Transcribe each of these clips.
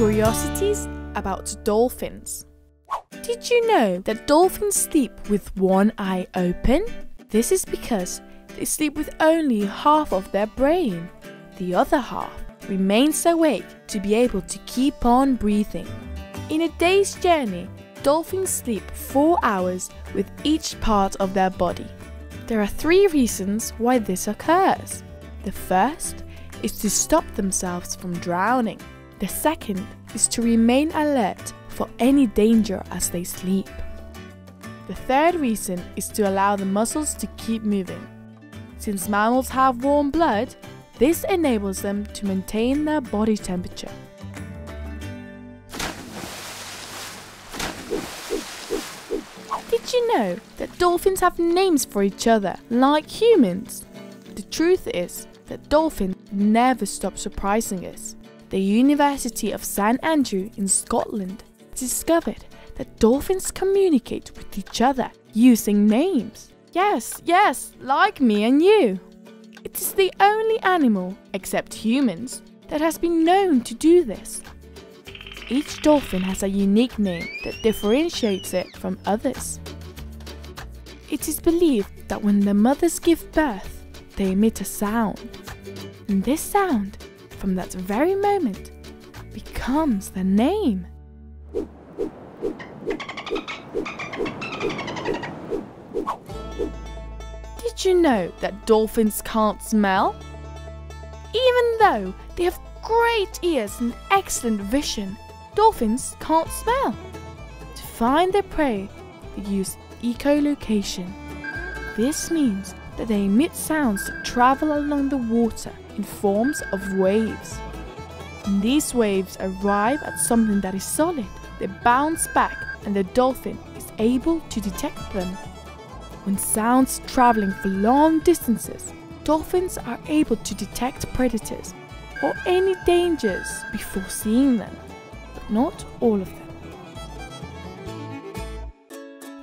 Curiosities about dolphins. Did you know that dolphins sleep with one eye open? This is because they sleep with only half of their brain. The other half remains awake to be able to keep on breathing. In a day's journey, dolphins sleep 4 hours with each part of their body. There are three reasons why this occurs. The first is to stop themselves from drowning. The second is to remain alert for any danger as they sleep. The third reason is to allow the muscles to keep moving. Since mammals have warm blood, this enables them to maintain their body temperature. Did you know that dolphins have names for each other, like humans? The truth is that dolphins never stop surprising us. The University of St Andrew in Scotland discovered that dolphins communicate with each other using names. Yes, yes, like me and you. It is the only animal, except humans, that has been known to do this. Each dolphin has a unique name that differentiates it from others. It is believed that when the mothers give birth, they emit a sound. And this sound, from that very moment, becomes the name. Did you know that dolphins can't smell? Even though they have great ears and excellent vision, dolphins can't smell. To find their prey, they use echolocation. This means that they emit sounds that travel along the water in forms of waves. When these waves arrive at something that is solid, they bounce back and the dolphin is able to detect them. When sounds traveling for long distances, dolphins are able to detect predators or any dangers before seeing them, but not all of them.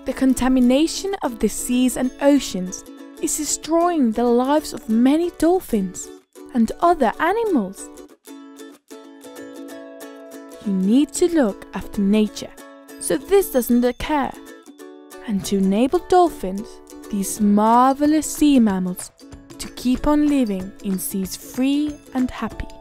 The contamination of the seas and oceans is destroying the lives of many dolphins and other animals. You need to look after nature so this doesn't occur. And to enable dolphins, these marvelous sea mammals, to keep on living in seas free and happy.